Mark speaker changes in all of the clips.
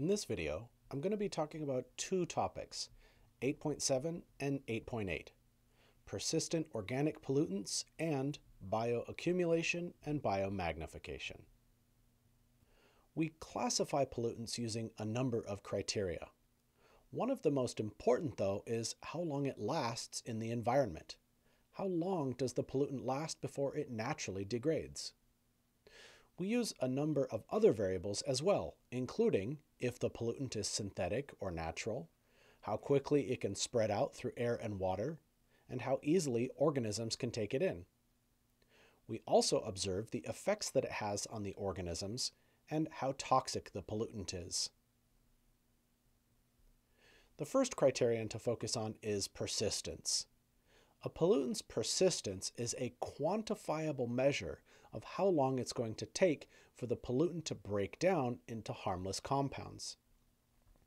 Speaker 1: In this video, I'm going to be talking about two topics, 8.7 and 8.8, persistent organic pollutants and bioaccumulation and biomagnification. We classify pollutants using a number of criteria. One of the most important, though, is how long it lasts in the environment. How long does the pollutant last before it naturally degrades? We use a number of other variables as well, including if the pollutant is synthetic or natural, how quickly it can spread out through air and water, and how easily organisms can take it in. We also observe the effects that it has on the organisms and how toxic the pollutant is. The first criterion to focus on is persistence. A pollutant's persistence is a quantifiable measure of how long it's going to take for the pollutant to break down into harmless compounds.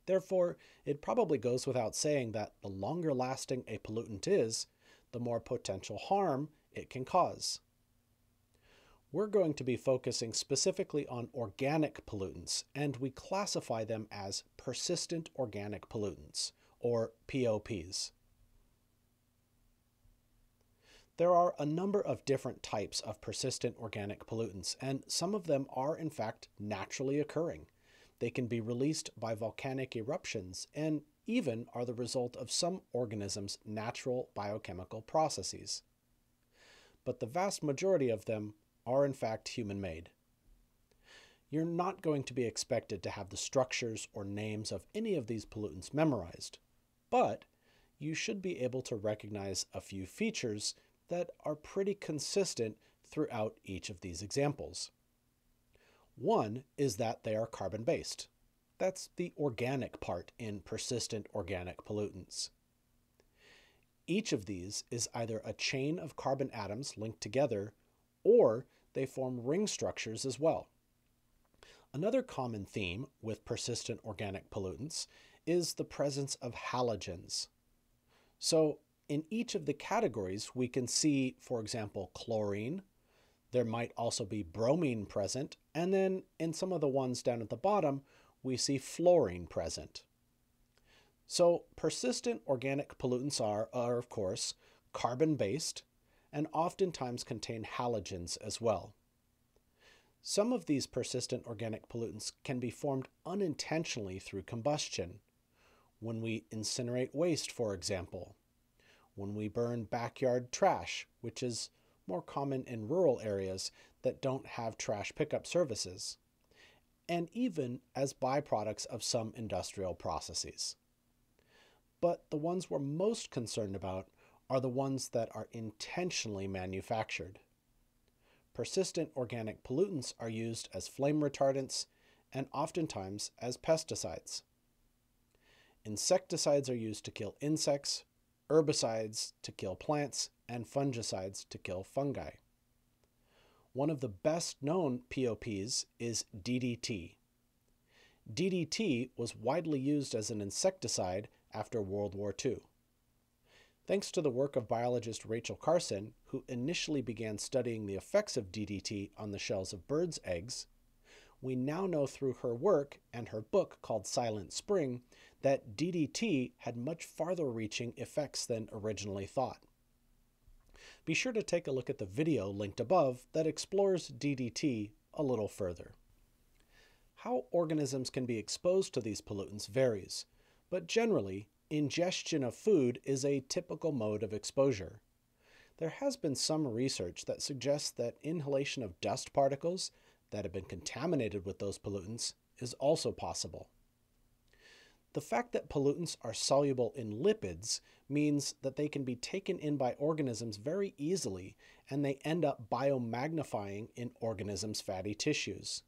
Speaker 1: Therefore, it probably goes without saying that the longer lasting a pollutant is, the more potential harm it can cause. We're going to be focusing specifically on organic pollutants, and we classify them as persistent organic pollutants, or POPs. There are a number of different types of persistent organic pollutants, and some of them are in fact naturally occurring. They can be released by volcanic eruptions and even are the result of some organisms' natural biochemical processes. But the vast majority of them are in fact human made. You're not going to be expected to have the structures or names of any of these pollutants memorized, but you should be able to recognize a few features that are pretty consistent throughout each of these examples. One is that they are carbon based. That's the organic part in persistent organic pollutants. Each of these is either a chain of carbon atoms linked together or they form ring structures as well. Another common theme with persistent organic pollutants is the presence of halogens. So in each of the categories, we can see, for example, chlorine. There might also be bromine present. And then in some of the ones down at the bottom, we see fluorine present. So persistent organic pollutants are, are of course, carbon-based and oftentimes contain halogens as well. Some of these persistent organic pollutants can be formed unintentionally through combustion. When we incinerate waste, for example, when we burn backyard trash, which is more common in rural areas that don't have trash pickup services, and even as byproducts of some industrial processes. But the ones we're most concerned about are the ones that are intentionally manufactured. Persistent organic pollutants are used as flame retardants and oftentimes as pesticides. Insecticides are used to kill insects, herbicides to kill plants, and fungicides to kill fungi. One of the best known POPs is DDT. DDT was widely used as an insecticide after World War II. Thanks to the work of biologist Rachel Carson, who initially began studying the effects of DDT on the shells of birds' eggs, we now know through her work and her book called Silent Spring that DDT had much farther reaching effects than originally thought. Be sure to take a look at the video linked above that explores DDT a little further. How organisms can be exposed to these pollutants varies, but generally, ingestion of food is a typical mode of exposure. There has been some research that suggests that inhalation of dust particles that have been contaminated with those pollutants is also possible. The fact that pollutants are soluble in lipids means that they can be taken in by organisms very easily and they end up biomagnifying in organisms' fatty tissues.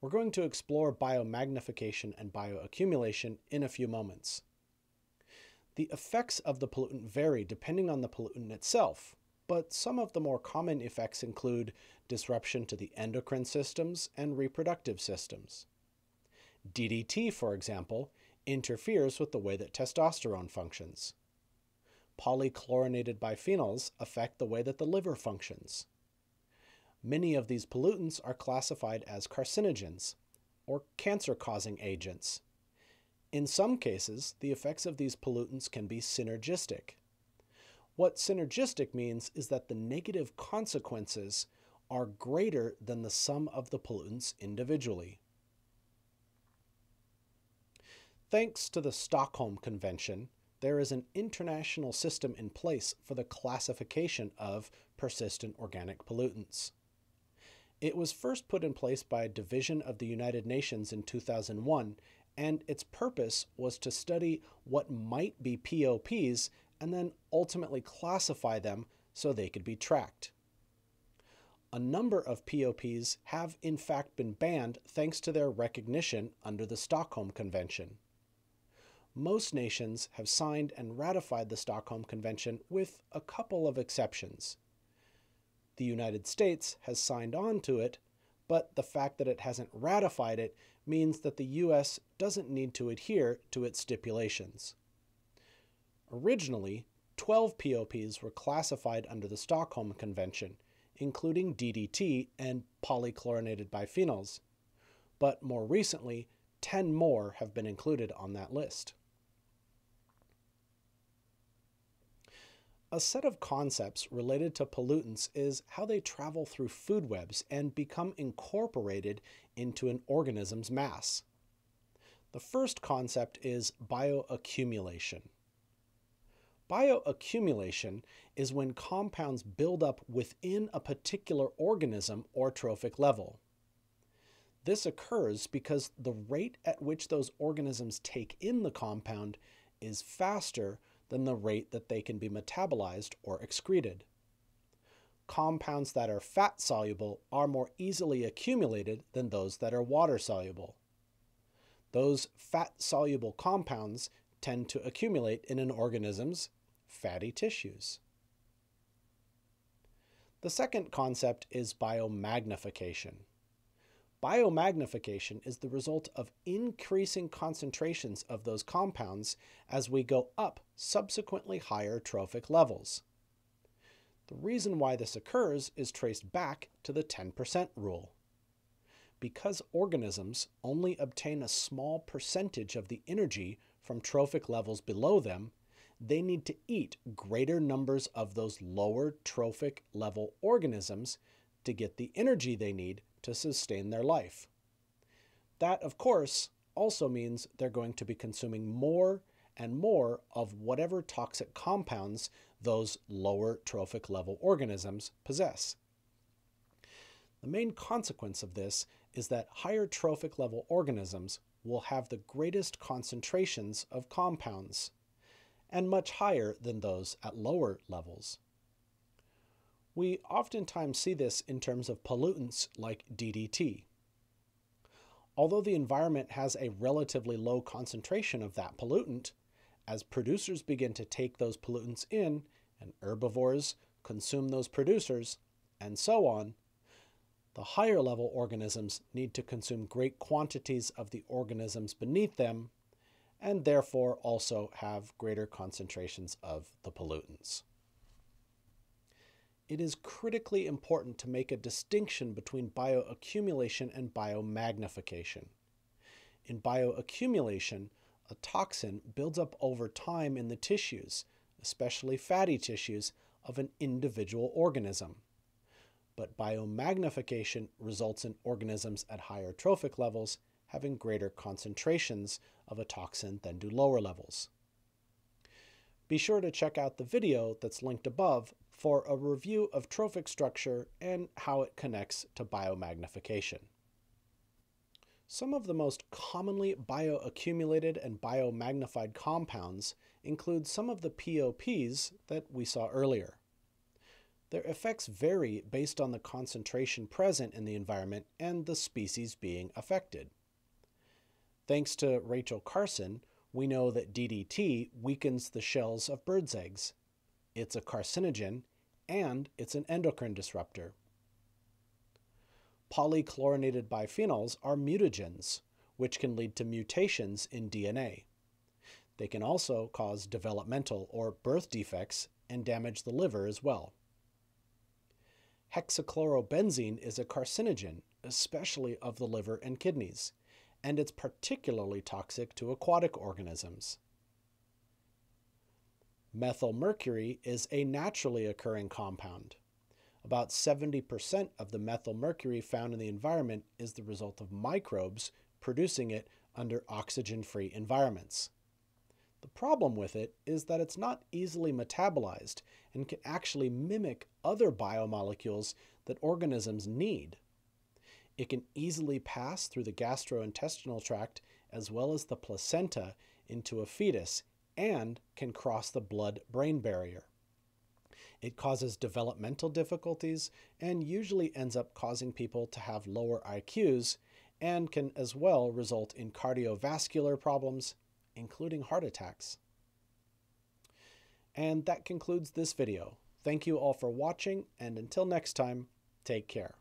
Speaker 1: We're going to explore biomagnification and bioaccumulation in a few moments. The effects of the pollutant vary depending on the pollutant itself, but some of the more common effects include disruption to the endocrine systems and reproductive systems. DDT, for example, interferes with the way that testosterone functions. Polychlorinated biphenyls affect the way that the liver functions. Many of these pollutants are classified as carcinogens, or cancer causing agents. In some cases, the effects of these pollutants can be synergistic. What synergistic means is that the negative consequences are greater than the sum of the pollutants individually. Thanks to the Stockholm Convention, there is an international system in place for the classification of persistent organic pollutants. It was first put in place by a division of the United Nations in 2001, and its purpose was to study what might be POPs and then ultimately classify them so they could be tracked. A number of POPs have in fact been banned thanks to their recognition under the Stockholm Convention most nations have signed and ratified the Stockholm Convention with a couple of exceptions. The United States has signed on to it, but the fact that it hasn't ratified it means that the U.S. doesn't need to adhere to its stipulations. Originally, 12 POPs were classified under the Stockholm Convention, including DDT and polychlorinated biphenyls, but more recently, 10 more have been included on that list. A set of concepts related to pollutants is how they travel through food webs and become incorporated into an organism's mass. The first concept is bioaccumulation. Bioaccumulation is when compounds build up within a particular organism or trophic level. This occurs because the rate at which those organisms take in the compound is faster than the rate that they can be metabolized or excreted. Compounds that are fat soluble are more easily accumulated than those that are water soluble. Those fat soluble compounds tend to accumulate in an organism's fatty tissues. The second concept is biomagnification. Biomagnification is the result of increasing concentrations of those compounds as we go up subsequently higher trophic levels. The reason why this occurs is traced back to the 10% rule. Because organisms only obtain a small percentage of the energy from trophic levels below them, they need to eat greater numbers of those lower trophic level organisms to get the energy they need to sustain their life. That, of course, also means they're going to be consuming more and more of whatever toxic compounds those lower trophic level organisms possess. The main consequence of this is that higher trophic level organisms will have the greatest concentrations of compounds, and much higher than those at lower levels. We oftentimes see this in terms of pollutants like DDT. Although the environment has a relatively low concentration of that pollutant, as producers begin to take those pollutants in and herbivores consume those producers, and so on, the higher level organisms need to consume great quantities of the organisms beneath them and therefore also have greater concentrations of the pollutants it is critically important to make a distinction between bioaccumulation and biomagnification. In bioaccumulation, a toxin builds up over time in the tissues, especially fatty tissues, of an individual organism. But biomagnification results in organisms at higher trophic levels having greater concentrations of a toxin than do lower levels. Be sure to check out the video that's linked above for a review of trophic structure and how it connects to biomagnification. Some of the most commonly bioaccumulated and biomagnified compounds include some of the POPs that we saw earlier. Their effects vary based on the concentration present in the environment and the species being affected. Thanks to Rachel Carson, we know that DDT weakens the shells of birds' eggs it's a carcinogen, and it's an endocrine disruptor. Polychlorinated biphenyls are mutagens, which can lead to mutations in DNA. They can also cause developmental or birth defects and damage the liver as well. Hexachlorobenzene is a carcinogen, especially of the liver and kidneys. And it's particularly toxic to aquatic organisms. Methylmercury is a naturally occurring compound. About 70% of the methylmercury found in the environment is the result of microbes producing it under oxygen free environments. The problem with it is that it's not easily metabolized and can actually mimic other biomolecules that organisms need. It can easily pass through the gastrointestinal tract as well as the placenta into a fetus and can cross the blood brain barrier. It causes developmental difficulties and usually ends up causing people to have lower IQs and can as well result in cardiovascular problems, including heart attacks. And that concludes this video. Thank you all for watching, and until next time, take care.